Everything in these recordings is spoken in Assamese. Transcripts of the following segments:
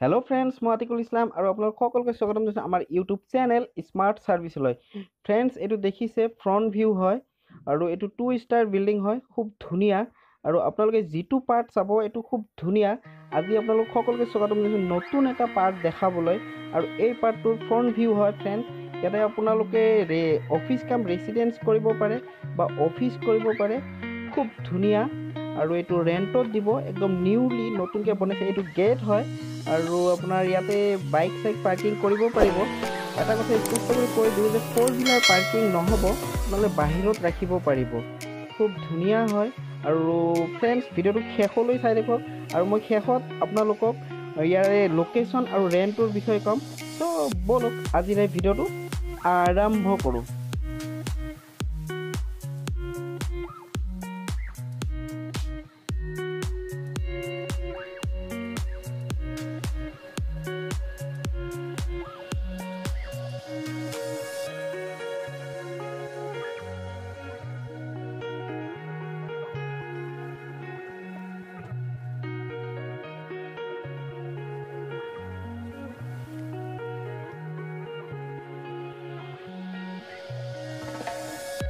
হেল্ল' ফ্ৰেণ্ডছ মই আতিকুল ইছলাম আৰু আপোনালোক সকলোকে স্বাগতম জনাইছোঁ আমাৰ ইউটিউব চেনেল স্মাৰ্ট ছাৰ্ভিচলৈ ফ্ৰেণ্ডছ এইটো দেখিছে ফ্ৰণ্ট ভিউ হয় আৰু এইটো টু ষ্টাৰ বিল্ডিং হয় খুব ধুনীয়া। আৰু আপোনালোকে যিটো পাৰ্ট চাব এইটো খুব ধুনীয়া। আজি আপোনালোক সকলোকে স্বাগতম জনাইছোঁ নতুন এটা পাৰ্ট দেখাবলৈ। আৰু এই পাৰ্টটোৰ ফ্ৰণ্ট ভিউ হয় ফ্ৰেণ্ডছ ইয়াতে আপোনালোকে ৰে অফিচ কাম ৰেচিডেঞ্চ কৰিব পাৰে বা অফিচ কৰিব পাৰে। খুব ধুনীয়া। আৰু এইটো ৰেণ্টত দিব একদম নিউলি নতুনকৈ বনাইছে এইটো গেট হয়। আৰু আপোনাৰ ইয়াতে বাইক চাইক পাৰ্কিং কৰিব পাৰিব। এটা কথা স্পষ্ট কৰি কৈ দিওঁ যে ফ'ৰ হুইলাৰ পাৰ্কিং নহ'ব আপোনালোকে বাহিৰত ৰাখিব পাৰিব। খুব ধুনীয়া হয়। আৰু ফ্ৰেণ্ডছ ভিডিঅ'টো শেষলৈ চাই দেখক আৰু মই শেষত আপোনালোকক ইয়াৰে লোকেশ্যন আৰু ৰেণ্টটোৰ বিষয়ে ক'ম। চ' ব'লক আজিৰ ভিডিঅ'টো আৰম্ভ কৰোঁ।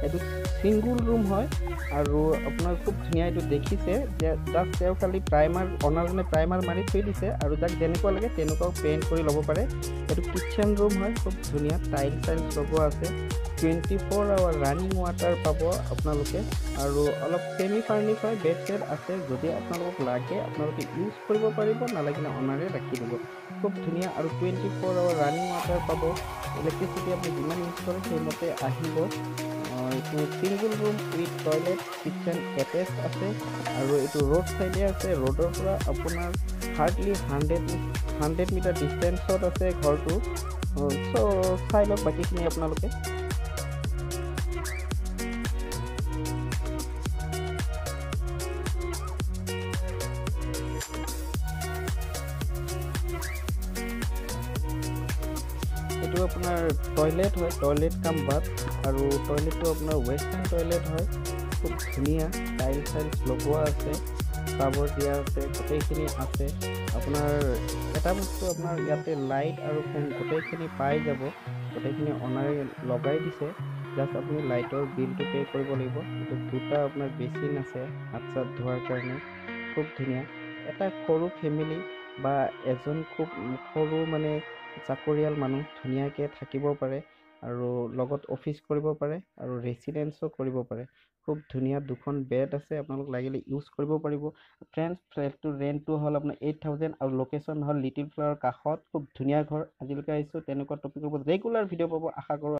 এইটো ছিংগুল ৰুম হয় আৰু আপোনাৰ খুব ধুনীয়া এইটো দেখিছে যে জাষ্ট তেওঁ খালি প্ৰাইমাৰ অনাৰজনে প্ৰাইমাৰ মাৰি থৈ দিছে আৰু যাক যেনেকুৱা লাগে তেনেকুৱাও পেইণ্ট কৰি ল'ব পাৰে। এইটো কিটচেন ৰুম হয় খুব ধুনীয়া টাইলছ চাইলছ লগোৱা আছে। Twenty four hour running water পাব আপোনালোকে। আৰু অলপ ছেমি ফাৰ্নিছ হয় বেড চেড আছে যদি আপোনালোকক লাগে আপোনালোকে ইউজ কৰিব পাৰিব নালাগিলে অনাৰে ৰাখি দিব। খুব ধুনীয়া আৰু twenty four hour running water পাব। ইলেক্ট্ৰিচিটি আপুনি যিমান ইউজ কৰে সেইমতে আহিব। এইটো single room with toilet kitchen attach আছে। আৰু এইটো ৰোড চাইডে আছে। ৰোডৰ পৰা আপোনাৰ হাৰ্ডলি হাণ্ড্ৰেড হাণ্ড্ৰেড মিটাৰ ডিষ্টেঞ্চত আছে ঘৰটো। চ' চাই লওক বাকীখিনি আপোনালোকে। এইটো আপোনাৰ টয়লেট হয় টয়লেট কাম বাথ আৰু টয়লেটটো আপোনাৰ ৱেষ্টাৰ্ণ টয়লেট হয় খুব ধুনীয়া টাইলছ চাইলছ লগোৱা আছে চাবৰ দিয়া আছে গোটেইখিনি আছে। আপোনাৰ এটা বস্তু আপোনাৰ ইয়াতে লাইট আৰু ফোন গোটেইখিনি পাই যাব গোটেইখিনি অনাৰে লগাই দিছে জাষ্ট আপুনি লাইটৰ বিলটো পে' কৰিব লাগিব এইটো দুটা আপোনাৰ বেচিন আছে হাত চাত ধোৱাৰ কাৰণে খুব ধুনীয়া। এটা সৰু ফেমিলি বা এজন খুব সৰু মানে চাকৰিয়াল মানুহ ধুনীয়াকৈ থাকিব পাৰে আৰু লগত অফিচ কৰিব পাৰে আৰু ৰেচিডেঞ্চো কৰিব পাৰে। খুব ধুনীয়া দুখন বেড আছে আপোনালোক লাগিলে ইউজ কৰিব পাৰিব। ফ্ৰেণ্ডছ ফ্লেটটোৰ ৰেণ্টটো হ'ল আপোনাৰ এইট থাউজেণ্ড আৰু লোকেশ্যন হ'ল লিটিল ফ্লাৱাৰ কাষত। খুব ধুনীয়া ঘৰ। আজিলৈকে আহিছোঁ তেনেকুৱা টপিকৰ ওপৰত ৰেগুলাৰ ভিডিঅ' পাব আশা কৰোঁ